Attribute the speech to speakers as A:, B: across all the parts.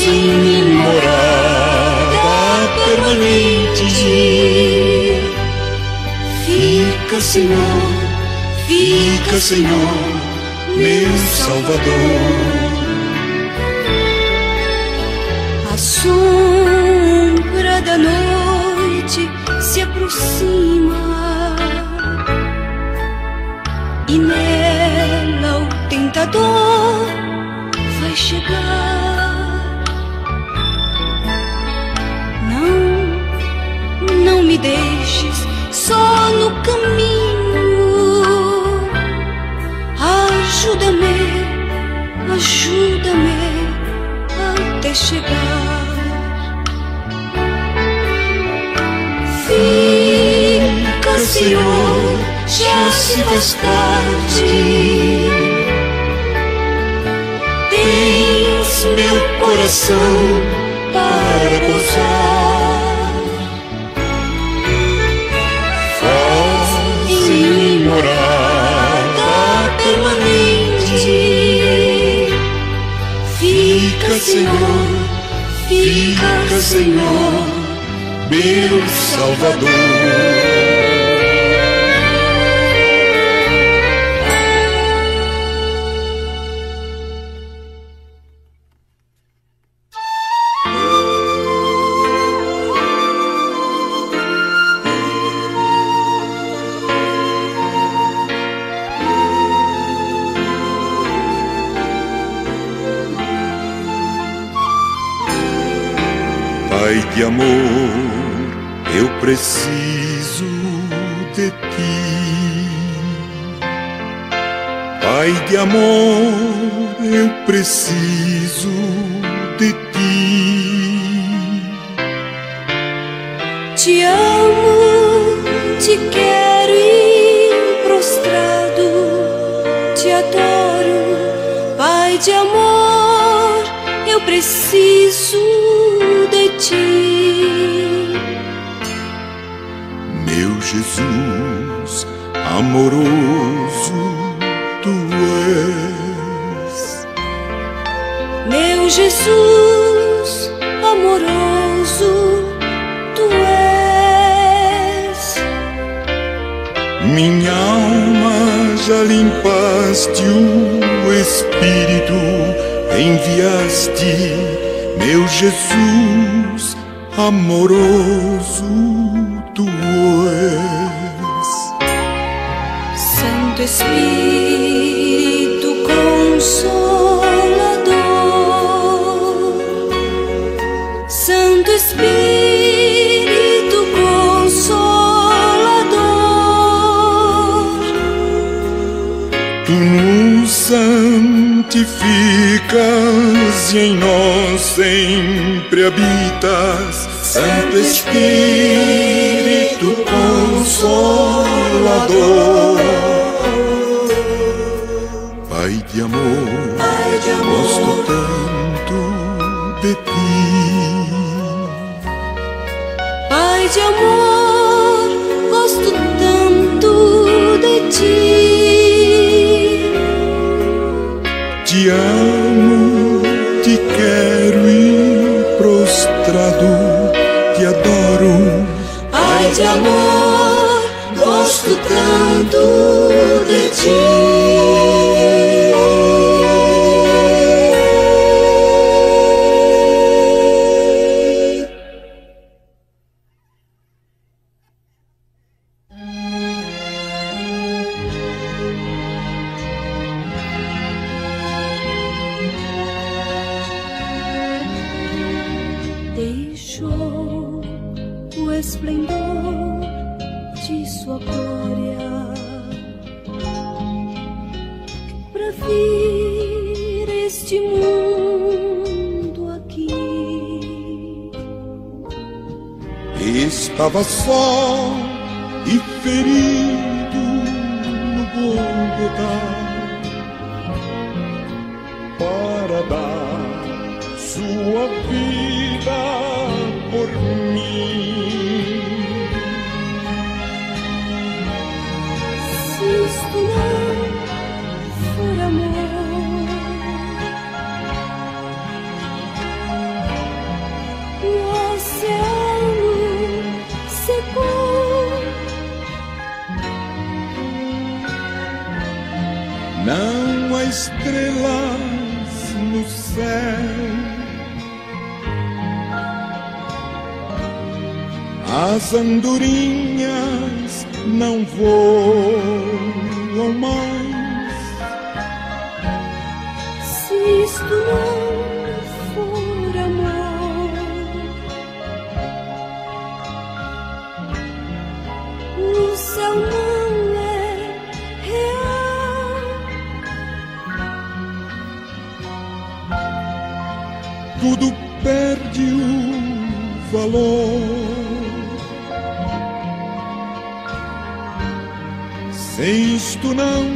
A: Mim
B: morada permanente. Fica, Senhor, fica, Senhor, meu Salvador.
C: A sombra da noite se aproxima e nela o tentador vai chegar. Me deixes só no caminho. Ajuda-me, ajuda-me até chegar. Fica, Senhor, já se faz tarde.
B: Tens meu coração para gozar. Senhor, fica, Senhor, meu Salvador. Amor, eu preciso de ti. Pai de amor, eu preciso Minha alma já limpaste o Espírito, enviaste, meu Jesus amoroso, tu és.
C: Santo Espírito Consolador, Santo Espírito
B: santificas e em nós sempre habitas, Santo Espírito Consolador. Pai de amor, gosto tanto de ti.
C: Pai de amor,
B: Te amo, te quero e prostrado te adoro.
C: Pai de amor, gosto tanto de ti. Não
B: há estrelas no céu. As andorinhas não voam mais.
C: Se não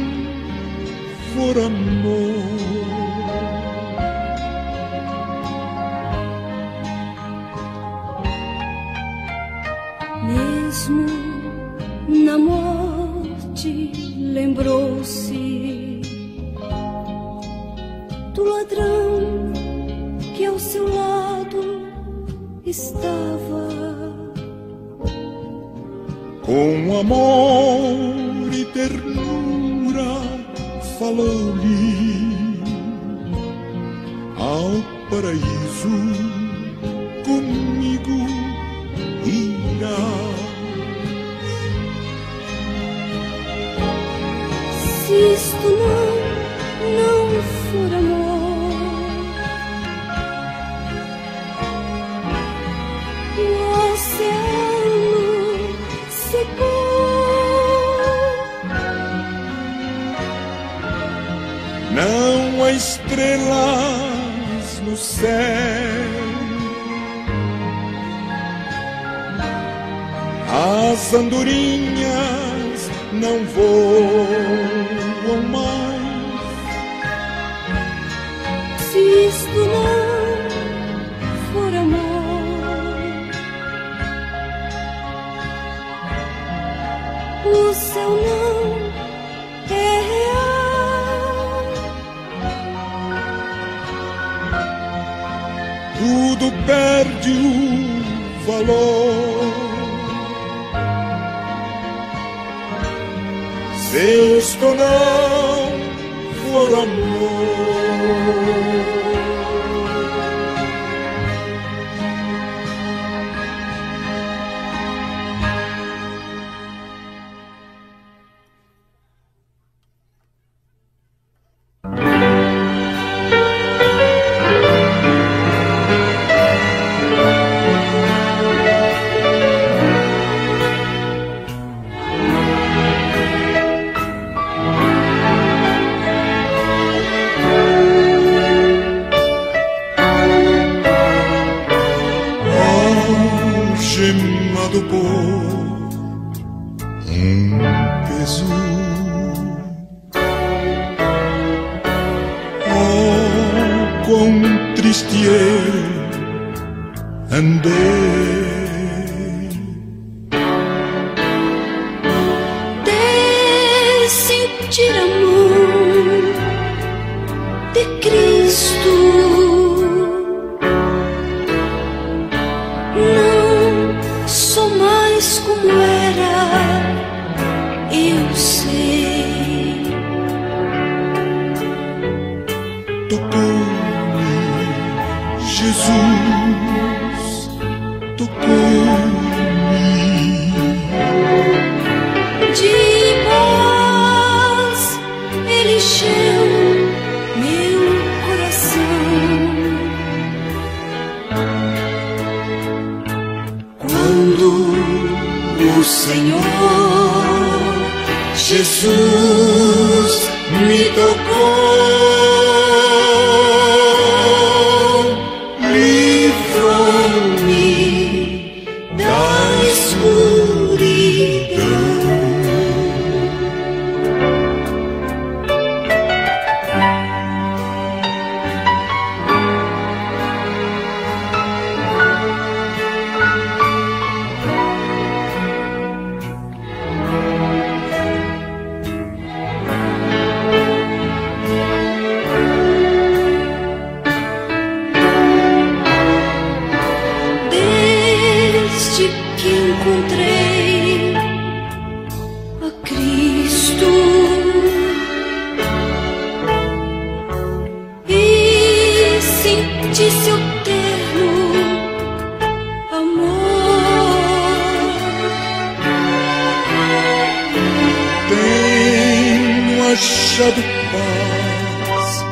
C: tenho
B: achado paz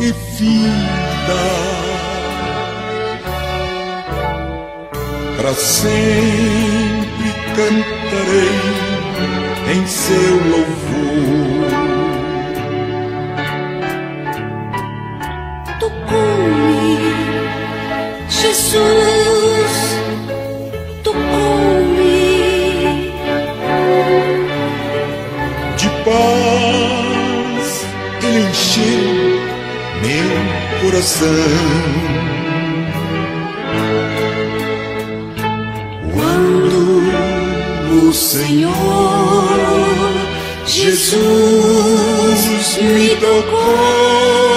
B: e vida. Para
C: sempre cantarei em seu louvor. paixão.
B: Quando o Senhor Jesus me tocou.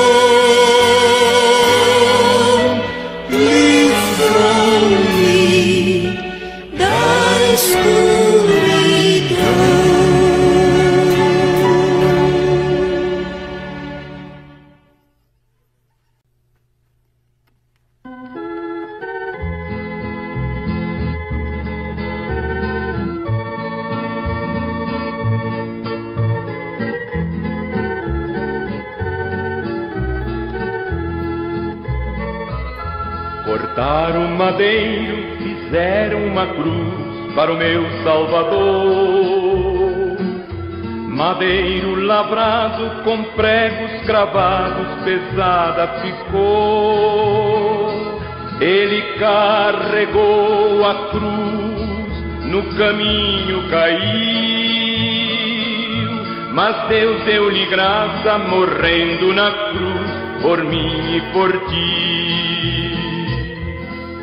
D: Deus deu-lhe graça morrendo na cruz por mim e por ti.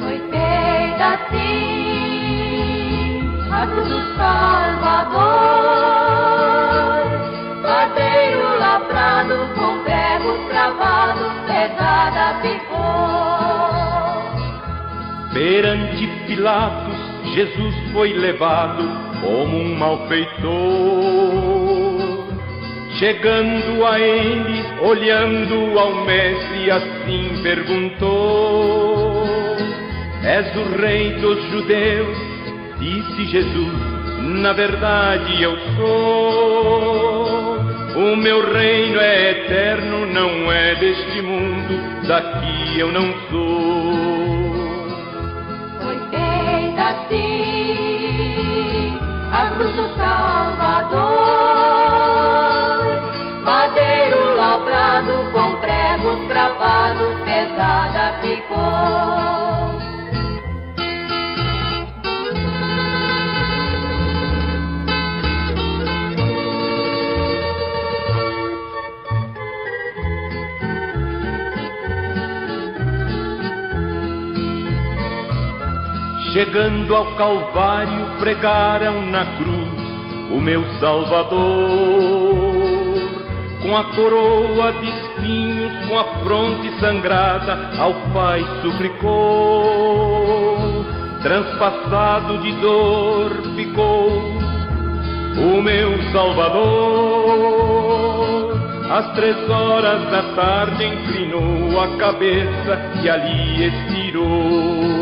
E: Foi feita assim a cruz do Salvador,
D: Pilatos, Jesus foi levado como um malfeitor Chegando a ele, olhando ao mestre, assim perguntou: És o rei dos judeus? Disse Jesus: Na verdade eu sou. O meu reino é eterno, não é deste mundo, daqui eu não sou.
E: Assim a cruz do Salvador madeiro lavrado com pregos cravados, pesada ficou.
D: Chegando ao Calvário, pregaram na cruz o meu Salvador com a coroa de espinhos, com a fronte sangrada, ao Pai suplicou. Transpassado de dor ficou o meu Salvador. Às três horas da tarde inclinou a cabeça e ali expirou.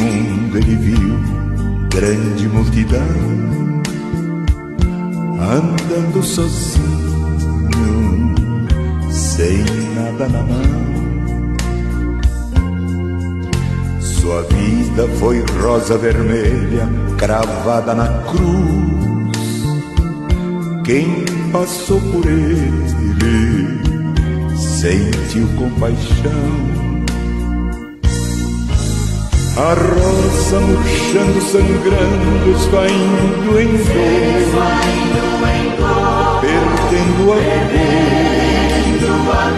B: mundo ele viu grande multidão andando sozinho, sem nada na mão. Sua vida foi rosa vermelha cravada na cruz. Quem passou por ele sentiu compaixão. A rosa murchando, sangrando, esvaindo em dor, perdendo a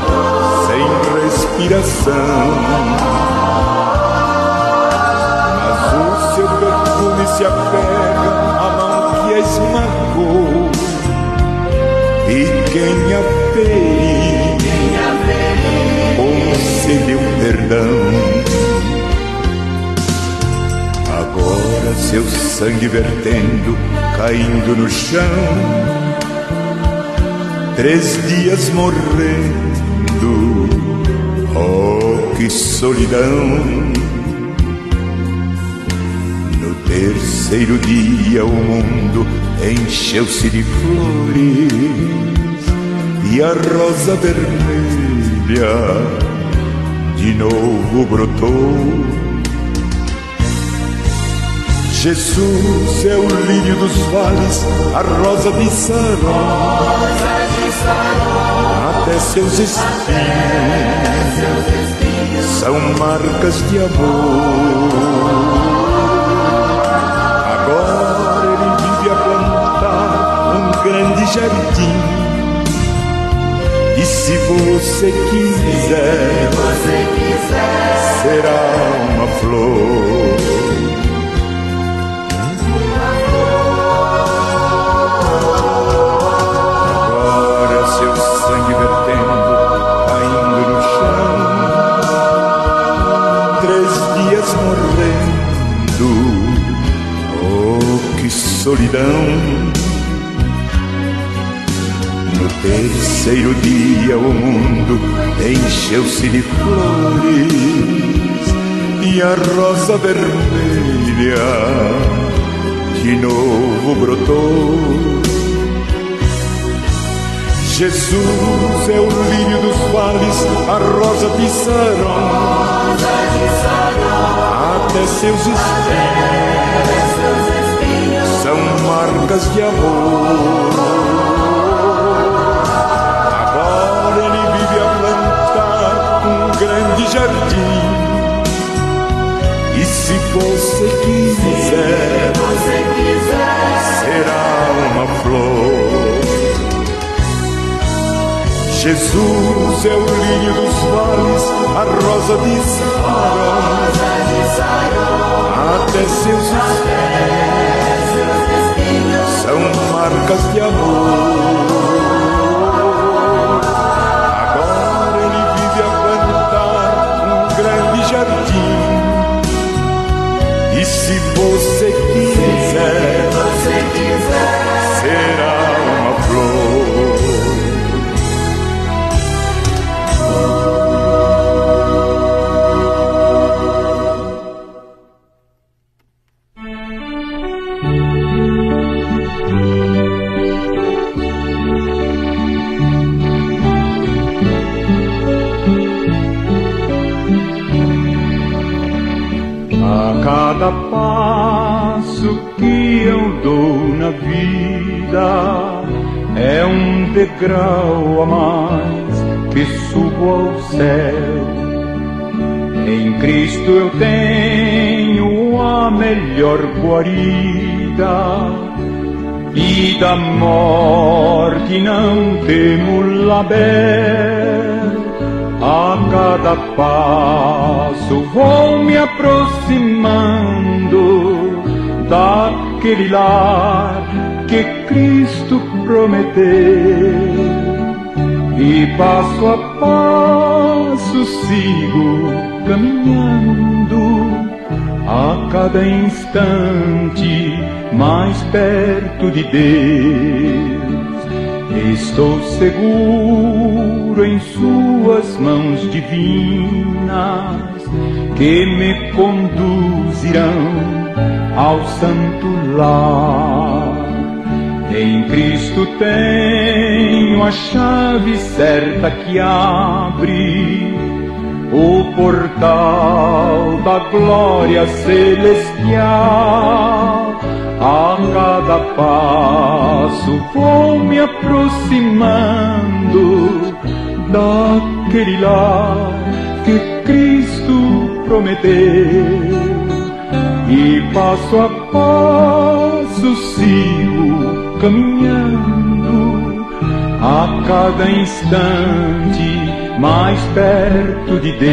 B: dor, sem respiração. Mas o seu perfume se apega à mão que a esmagou. E quem a fez, concedeu perdão. Seu sangue vertendo, caindo no chão. Três dias morrendo, oh que solidão. No terceiro dia o mundo encheu-se de flores e a rosa vermelha de novo brotou. Jesus é o lírio dos vales, a rosa de Saron, até seus espinhos são marcas de amor. Agora ele vive a plantar um grande jardim. E se você quiser, será uma flor. Solidão. No terceiro dia o mundo encheu-se de flores e a rosa vermelha de novo brotou. Jesus é o lírio dos vales, a rosa de Saron, até seus espinhos são marcas de amor. Agora ele vive a plantar um grande jardim. E se você quiser, será uma flor. Jesus é o lírio dos vales, a rosa de Saron, até seus espinhos são marcas de amor.
D: Guarida e da morte não temo label. A cada passo vou me aproximando daquele lar que Cristo prometeu. E passo a passo sigo caminhando, cada instante mais perto de Deus. Estou seguro em Suas mãos divinas, que me conduzirão ao santo lar. Em Cristo tenho a chave certa que abre portal da glória celestial. A cada passo vou me aproximando daquele lar que Cristo prometeu. E passo a passo sigo caminhando a cada instante mais perto de Deus.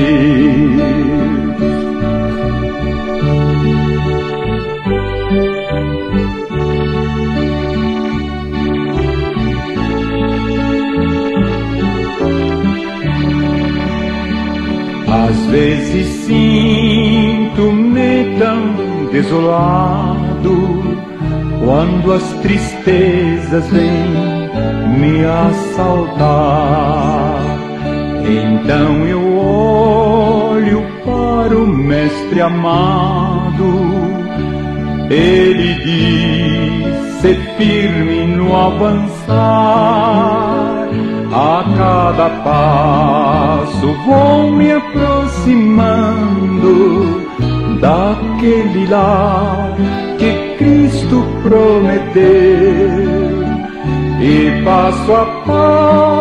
D: Às vezes sinto-me tão desolado quando as tristezas vêm me assaltar. Então eu olho para o Mestre amado, ele diz: ser firme no avançar. A cada passo vou me aproximando daquele lar que Cristo prometeu. E passo a passo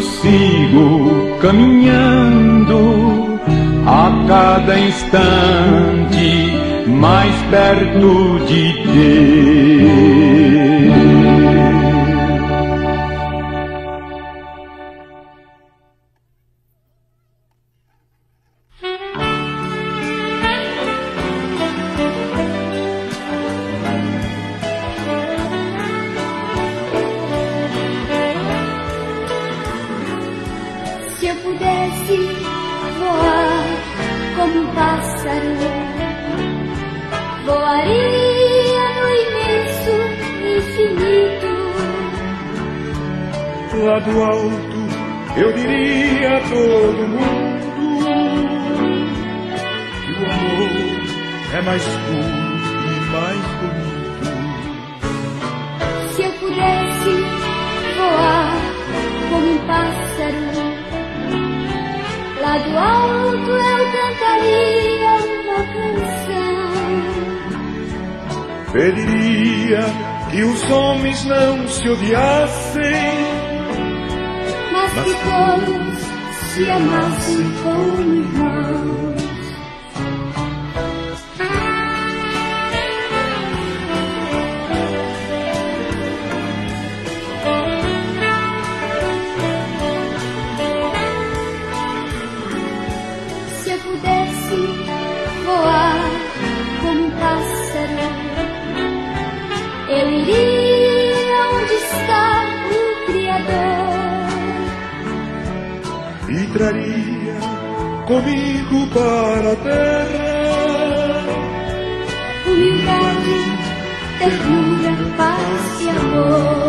D: sigo caminhando, a cada instante mais perto de Deus.
B: Vale pra mim.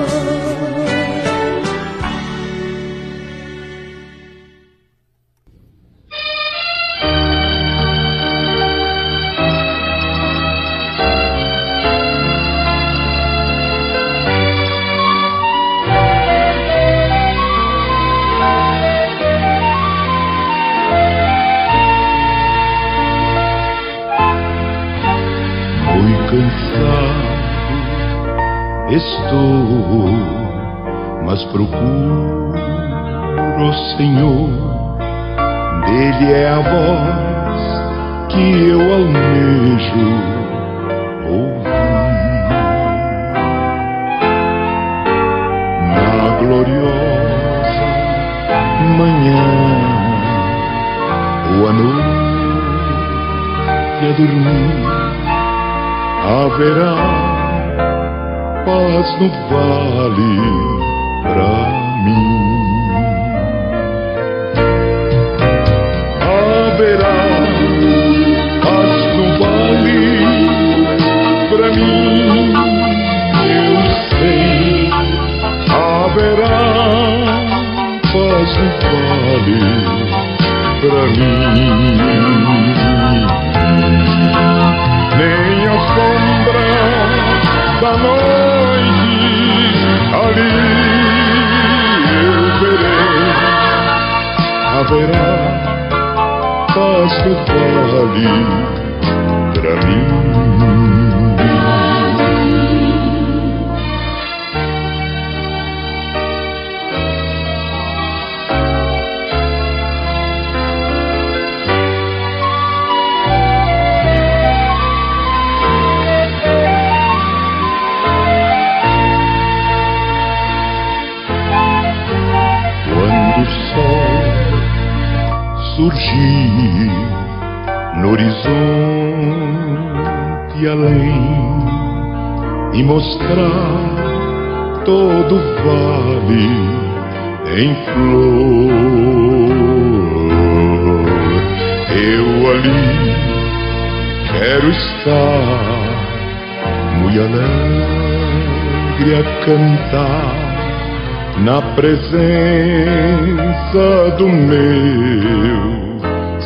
B: presença do meu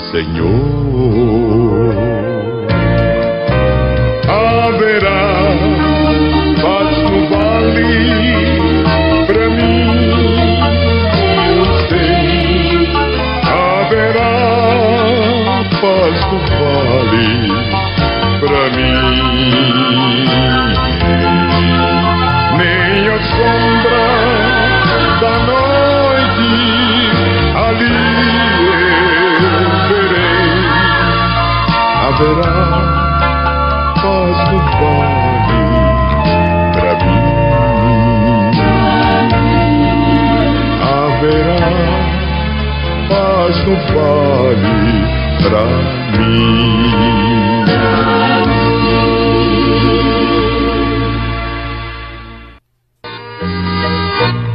B: Senhor. Haverá haverá paz no vale para mim. Haverá paz no vale para mim.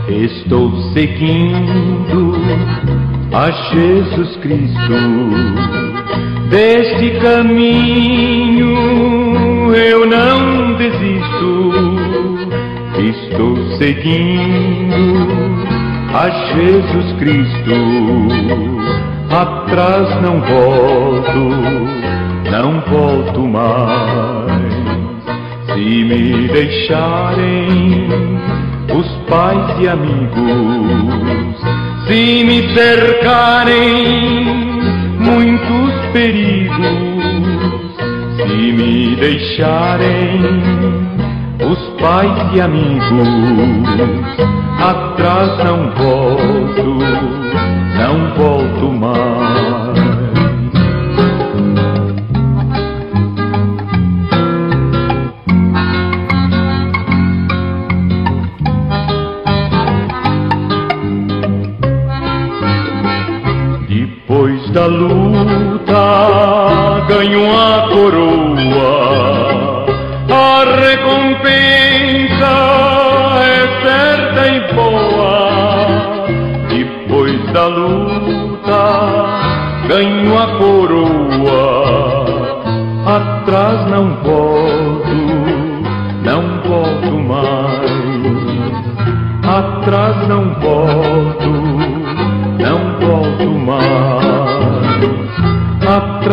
D: Estou seguindo a Jesus Cristo Deste caminho eu não desisto, estou seguindo a Jesus Cristo. Atrás não volto, não volto mais. Se me deixarem os pais e amigos, se me cercarem perigo. Se me deixarem os pais e amigos, atrás não volto, não volto.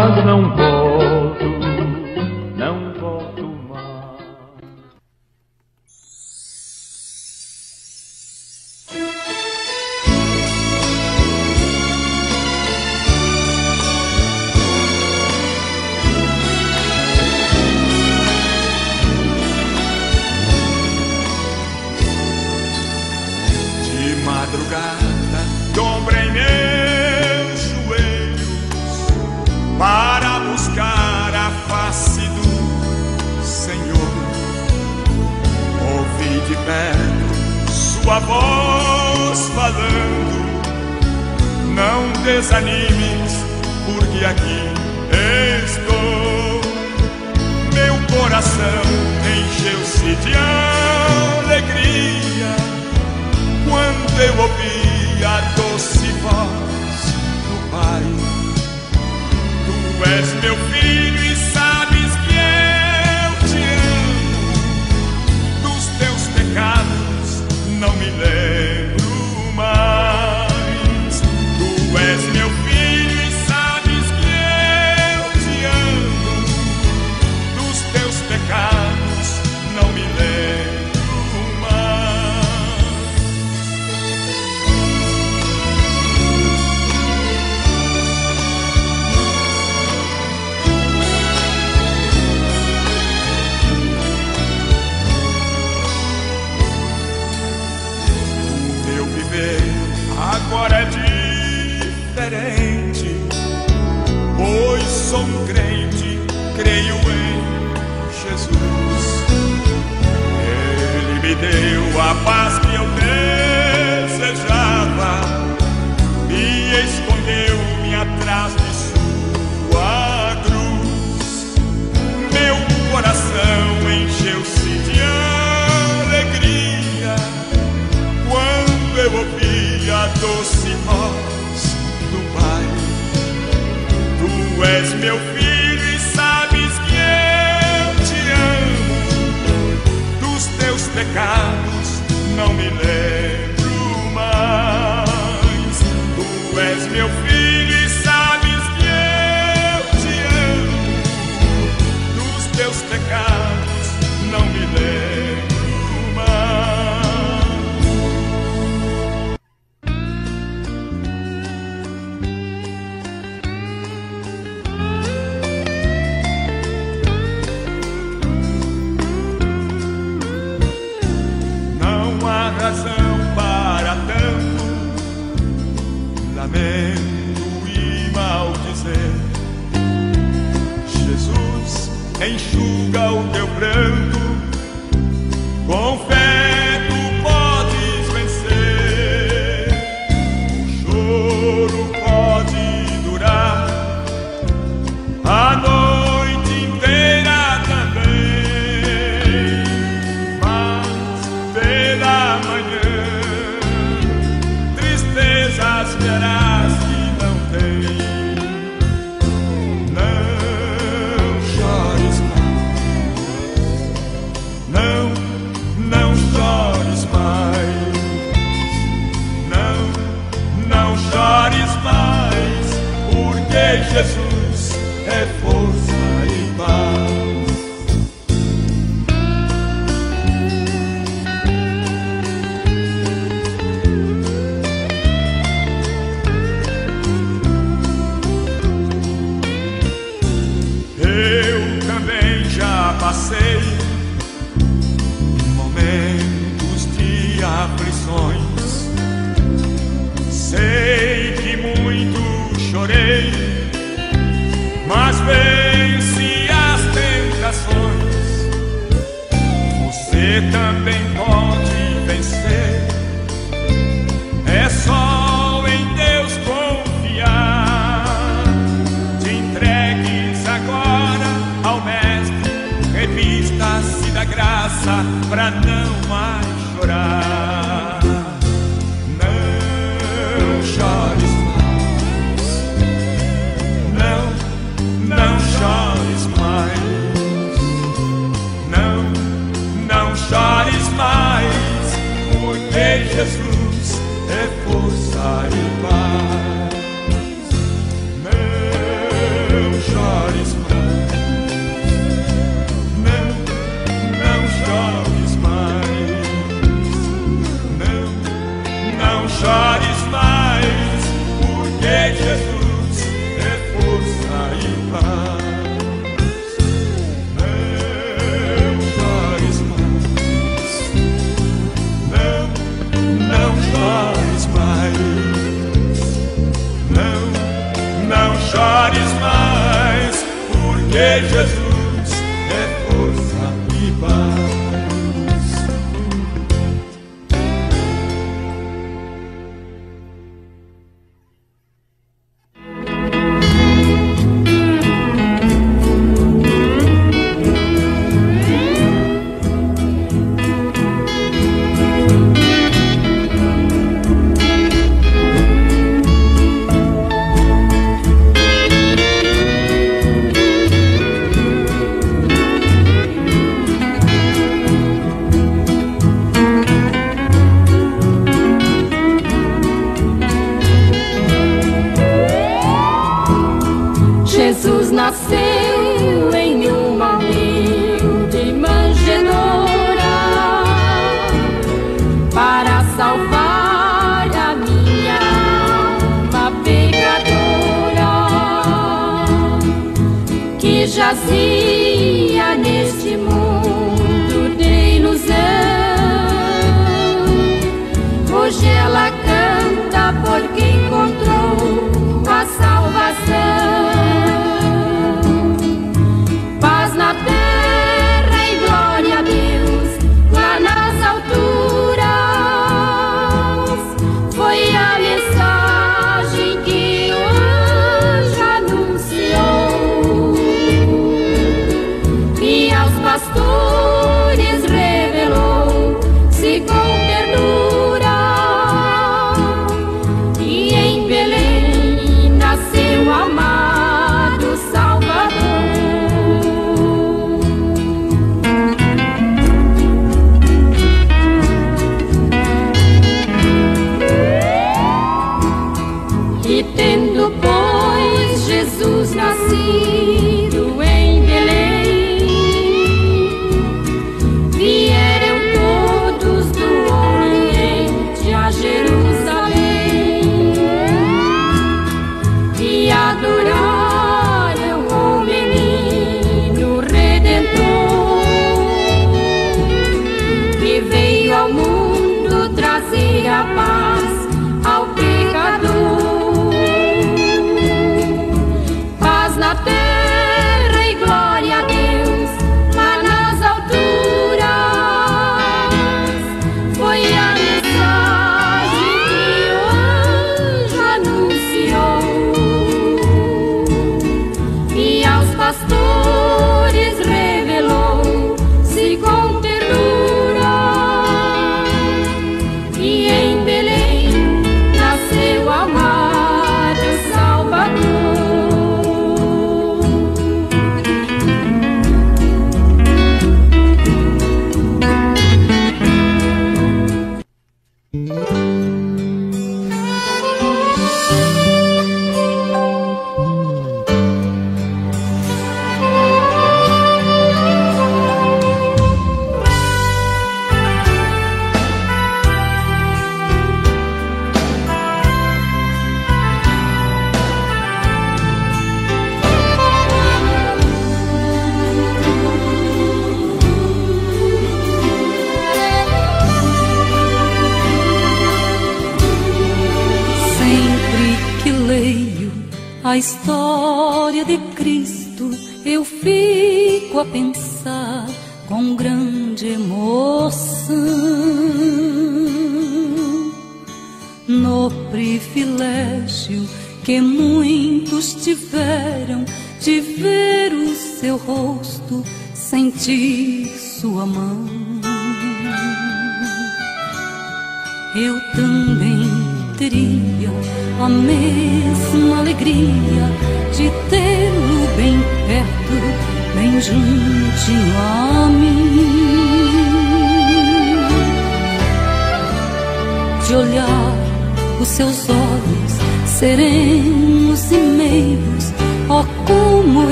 B: mas não pode.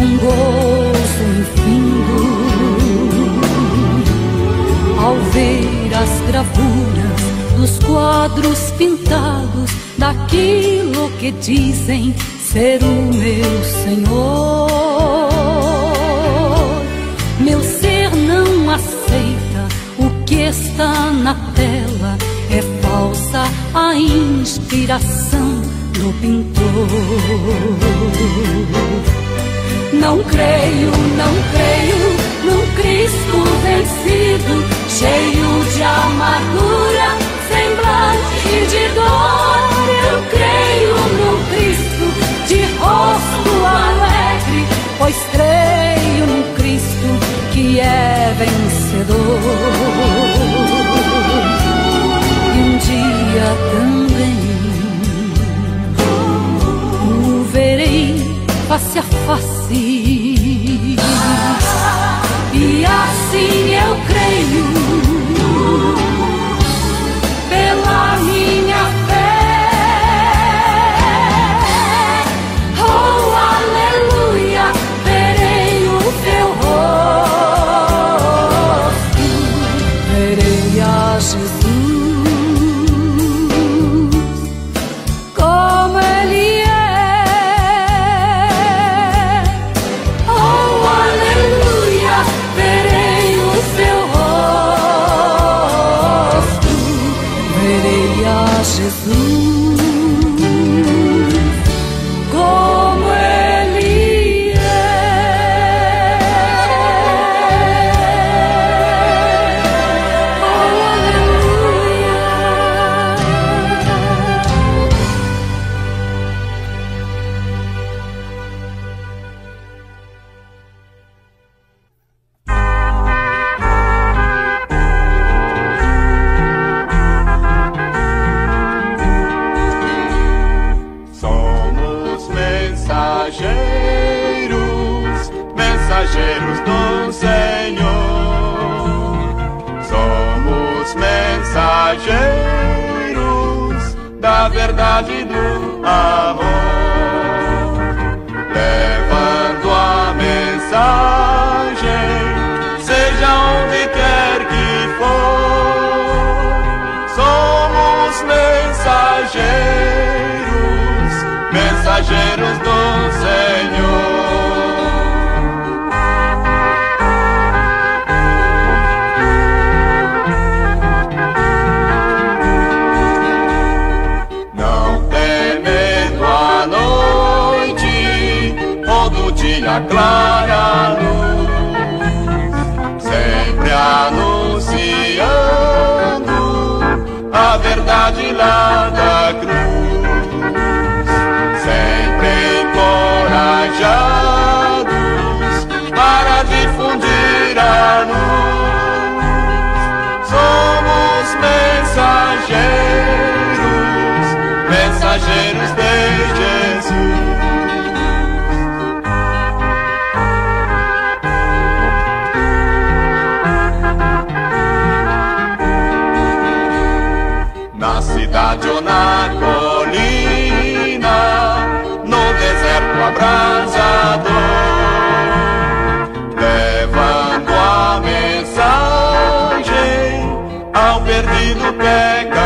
C: Um gozo infindo. Ao ver as gravuras dos quadros pintados daquilo que dizem ser o meu Senhor. Meu ser não aceita o que está na tela, é falsa a inspiração do pintor. Não creio, não creio num Cristo vencido, cheio de amargura, semblante de dor. Eu creio num Cristo de rosto alegre, pois creio num Cristo que é vencedor. E um dia também face a face. E assim eu creio pela minha
F: mensageiros, mensageiros do Senhor. Não temendo a noite, todo dia clara mensageiros, mensageiros de Jesus. Na cidade ou na perdido pega.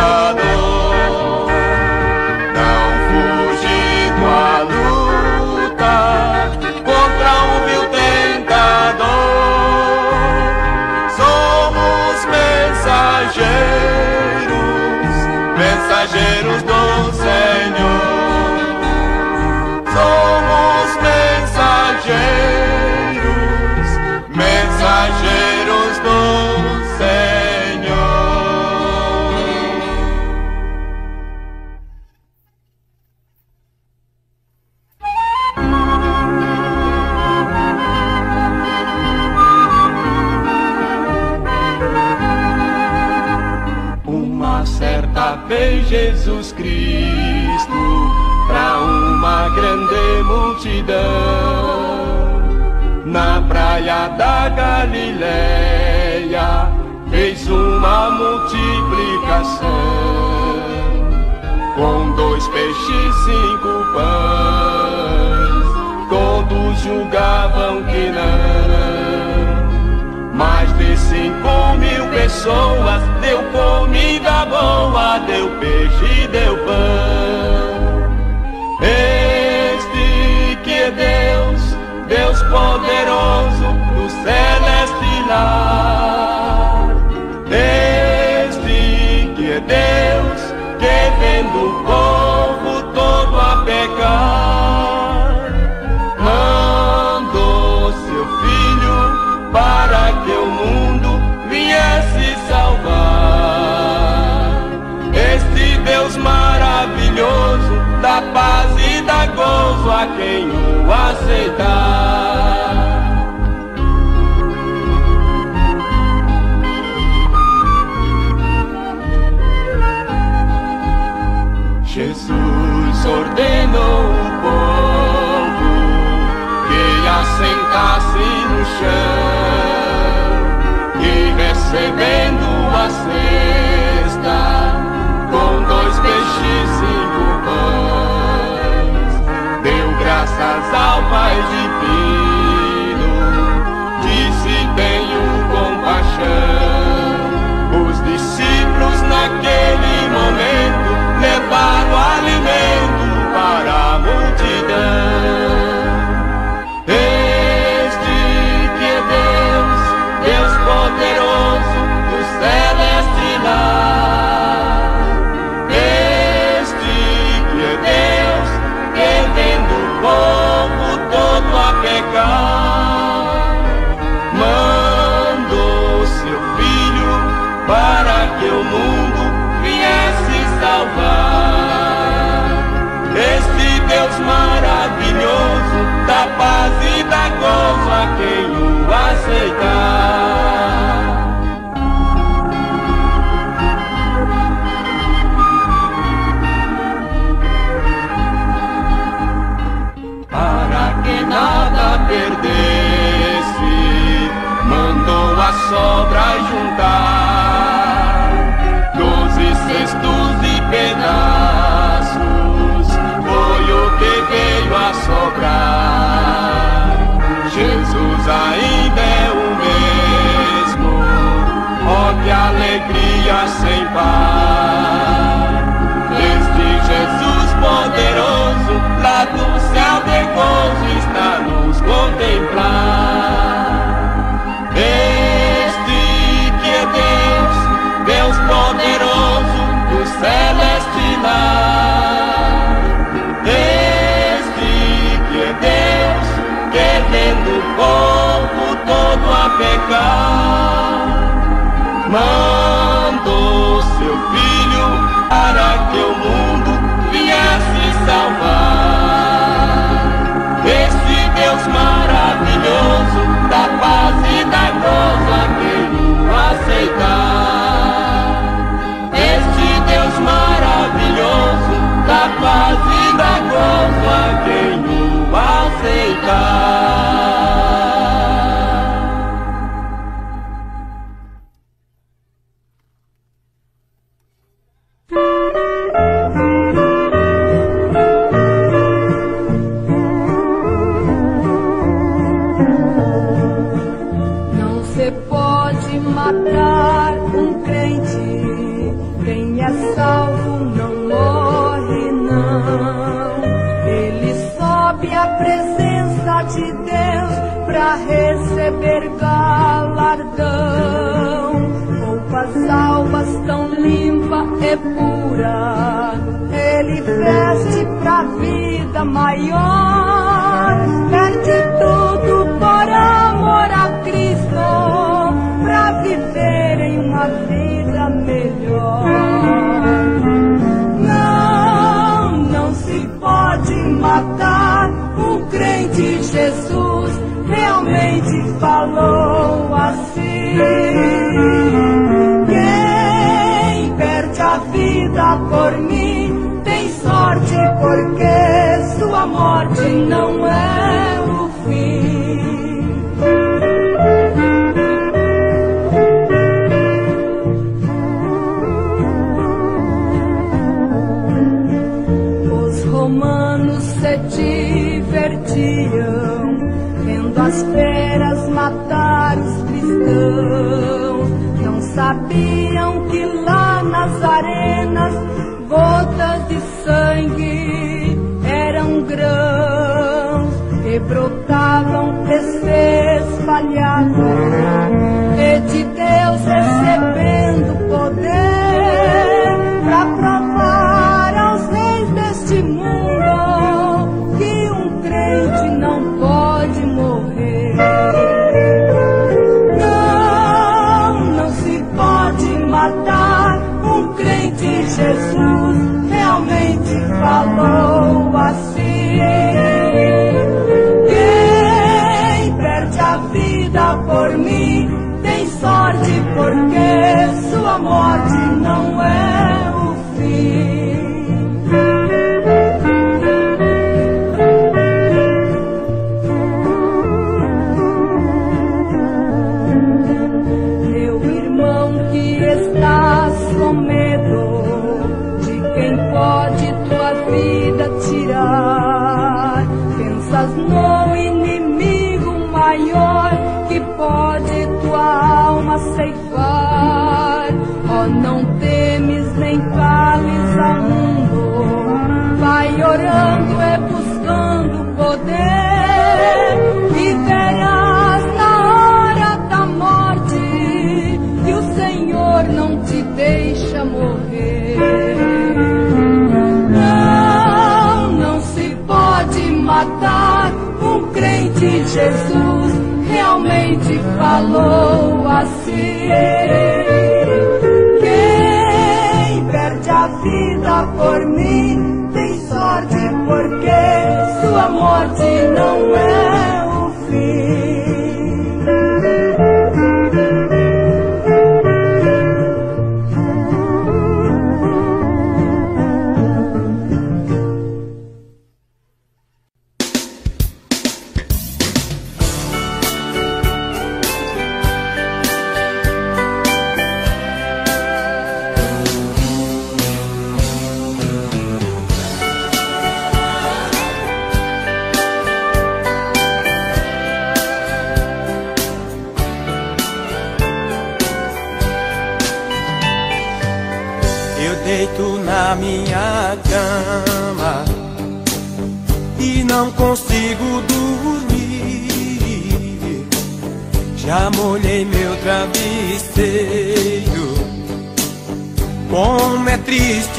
F: Jesus Cristo para uma grande multidão. Na praia da Galileia fez uma multiplicação com dois peixes e cinco pães. Todos julgavam que não, mas de cinco mil pessoas deu comida. Pero as almas de sobrar. Jesus ainda é o mesmo, ó oh, que alegria sem par. Este Jesus poderoso, lá do céu de está nos contemplar.
A: Mom. Vida maior, morte não é o fim. Os romanos se divertiam vendo as feras matar os cristãos. Não sabiam que lá nas arenas gotas de sangue grãos que brotavam e se espalhavam. Jesus realmente falou assim. Quem perde a vida por mim tem sorte, porque sua morte não é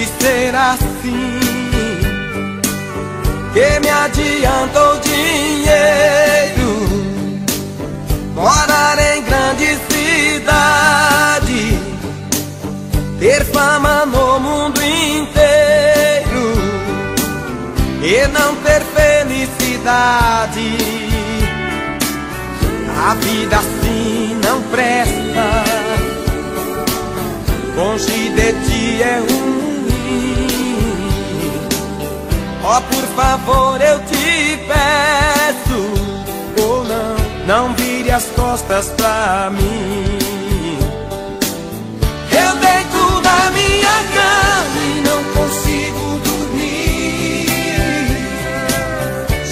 G: triste ser assim. Que me adianta o dinheiro. Morar em grande cidade ter fama no mundo inteiro e não ter felicidade. A vida assim não presta, longe de ti é ruim. Ó, por favor, eu te peço, ou não, não vire as costas pra mim. Eu deito na minha cama e não consigo dormir.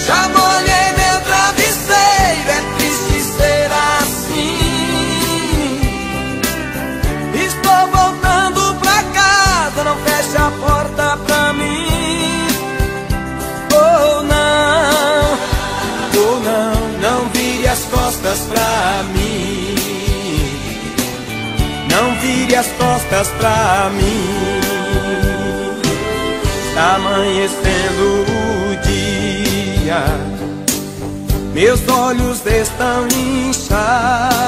G: Já molhei meu travesseiro, é triste ser assim. Estou voltando pra casa, não fecha a porta pra mim. As costas pra mim. Não vire as costas pra mim. Está amanhecendo o dia, meus olhos estão inchados.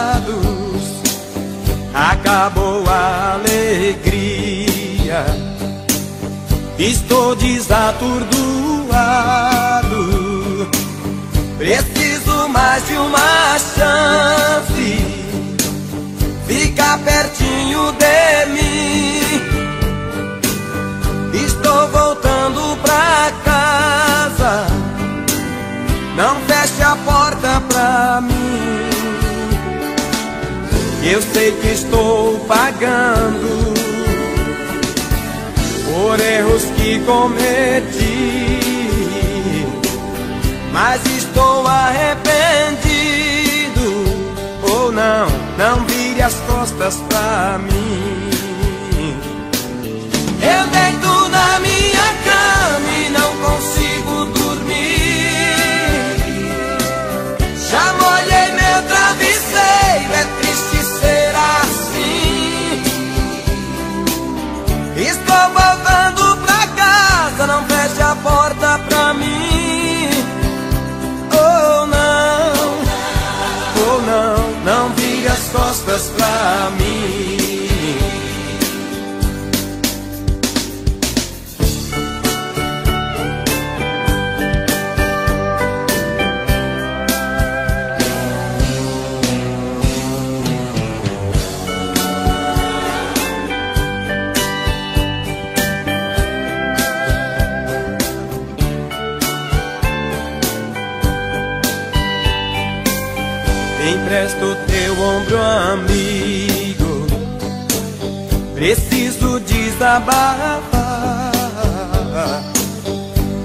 G: Acabou a alegria, estou desatordoado. Preciso mais de uma chance fica pertinho de mim. Estou voltando pra casa, não feche a porta pra mim. Eu sei que estou pagando por erros que cometi, mas estou arrependido ou não, não vire as costas pra mim. Eu deito na minha cama e não consigo dormir. Já molhei meu travesseiro, é triste ser assim. Estou voltando pra casa, não feche a porta pra mim. Costas pra.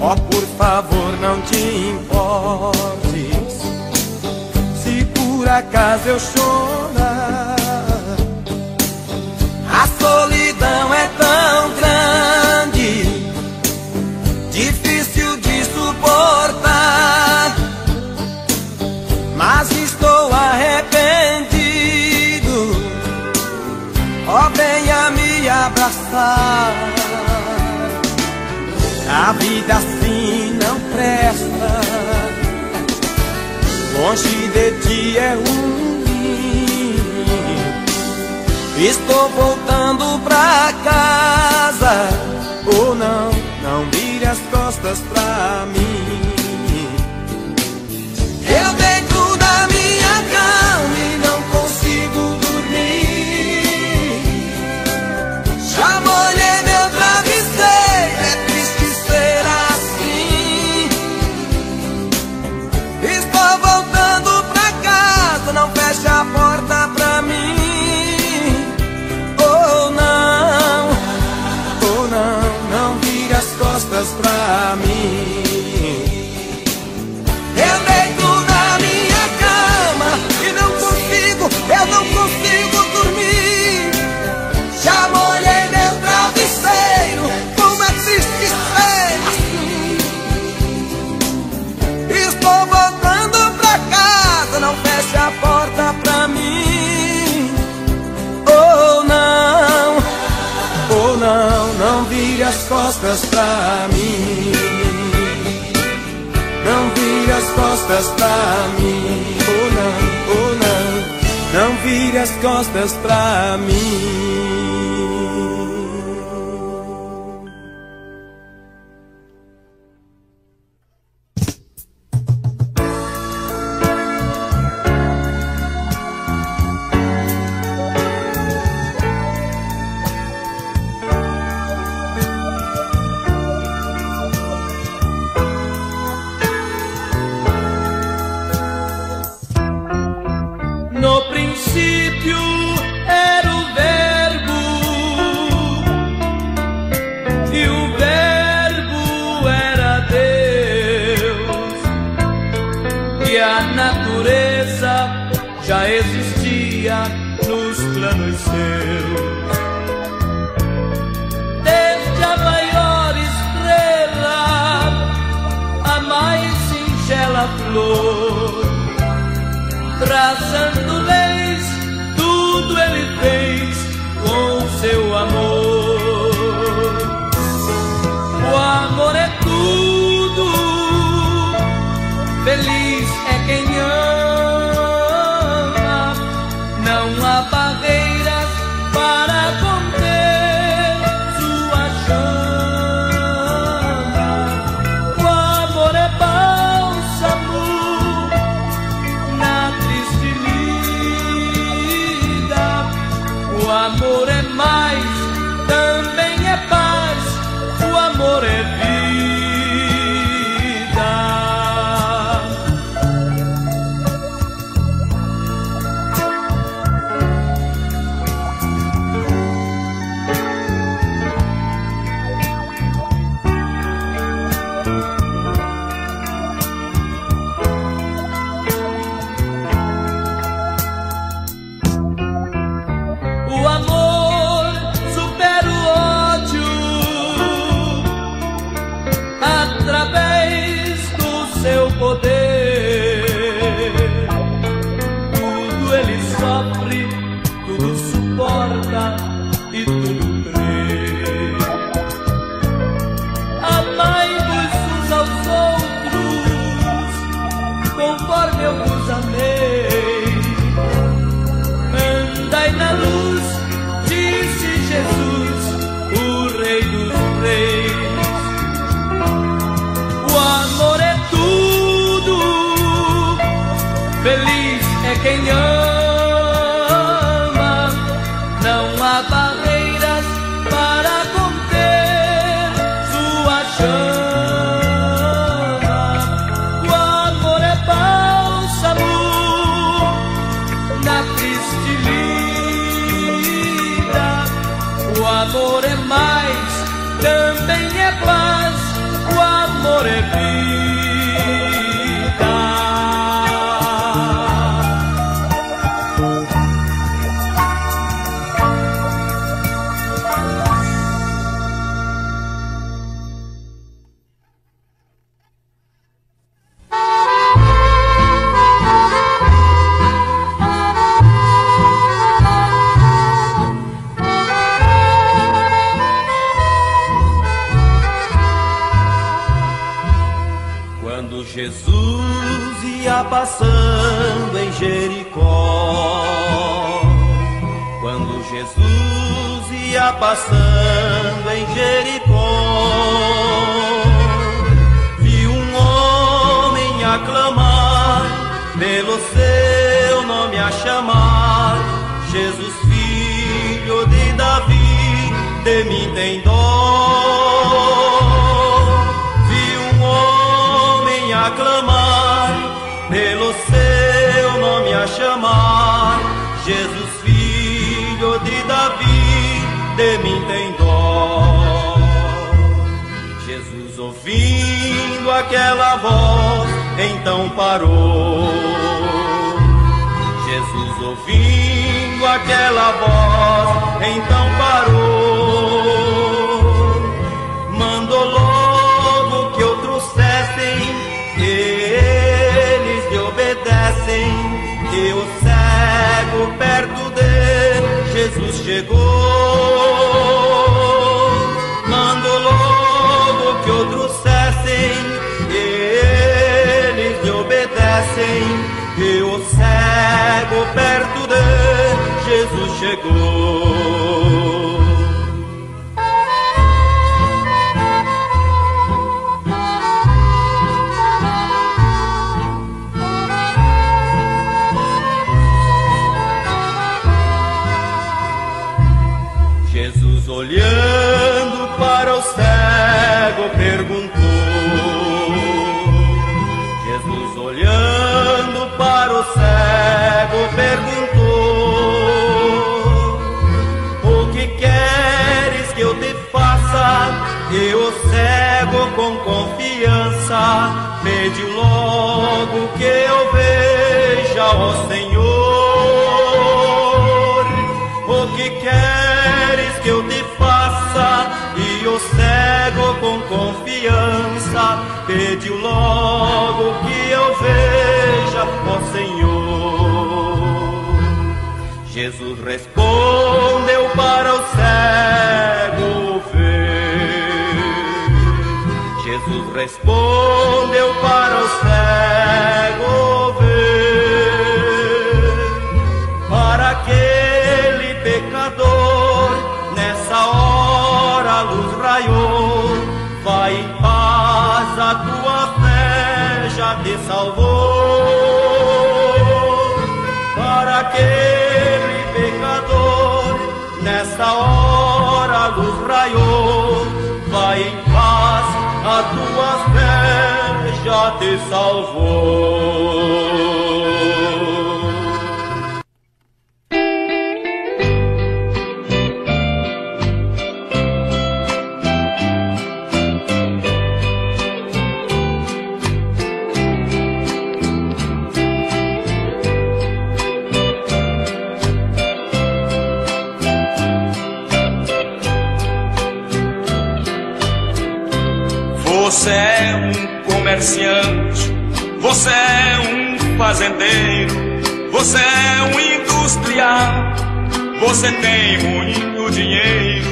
G: Oh, por favor, não te importes. Se por acaso eu chorar, Longe de ti é ruim. Estou voltando pra casa. Ou oh, não, não vire as costas pra mim. As costas pra mim. Não vire as costas pra mim. Oh não, oh não. Não vire as costas pra mim.
F: Olhando para o cego, perguntou. Jesus, olhando para o cego, perguntou: O que queres que eu te faça? E o cego, com confiança, pediu logo que eu veja, ó Senhor. Cego com confiança pediu logo que eu veja, ó Senhor. Jesus respondeu para o cego ver. Jesus respondeu para o cego salvou. Para aquele pecador, nessa hora a luz raiou. Vai em paz, a tua fé já te salvou.
H: Você é um fazendeiro, você é um industrial. Você tem muito dinheiro,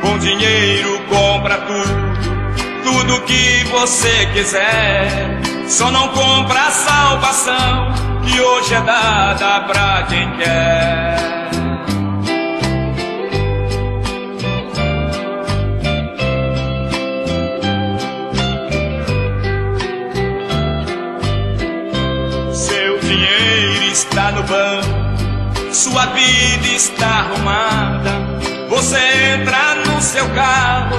H: com dinheiro compra tudo, tudo que você quiser. Só não compra a salvação que hoje é dada pra quem quer. Está no banco, sua vida está arrumada. Você entra no seu carro,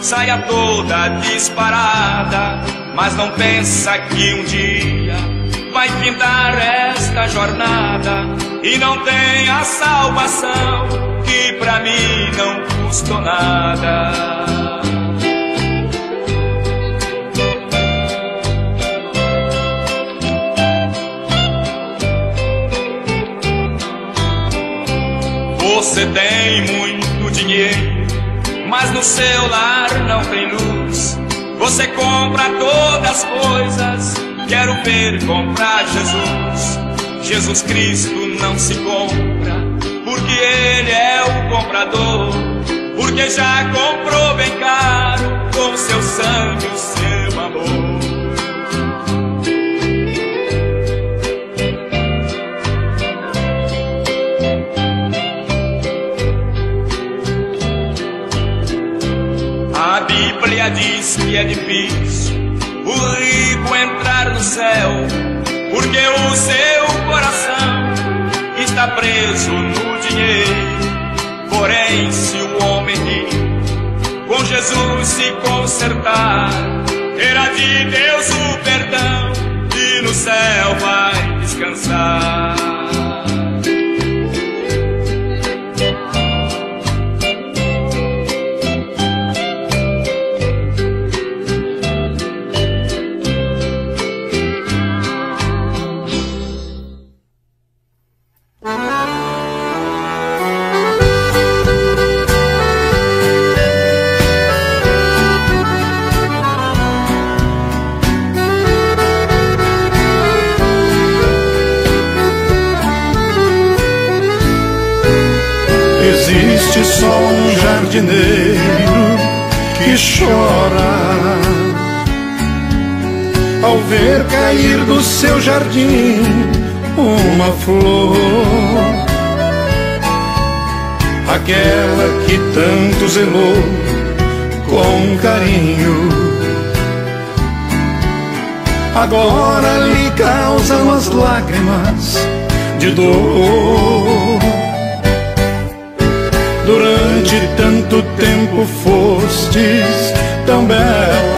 H: saia toda disparada, mas não pensa que um dia vai findar esta jornada e não tem a salvação
F: que pra mim não custou nada. Você tem muito dinheiro, mas no seu lar não tem luz. Você compra todas as coisas, quero ver comprar Jesus. Jesus Cristo não se compra, porque Ele é o comprador. Porque já comprou bem caro com seu sangue o seu que é difícil o rico entrar no céu, porque o seu coração está preso no dinheiro. Porém, se o homem rico com Jesus se consertar, terá de Deus o perdão e no céu vai descansar.
I: Jardineiro que chora ao ver cair do seu jardim uma flor, aquela que tanto zelou com carinho. Agora lhe causam as lágrimas de dor. Durante tanto tempo fostes tão bela.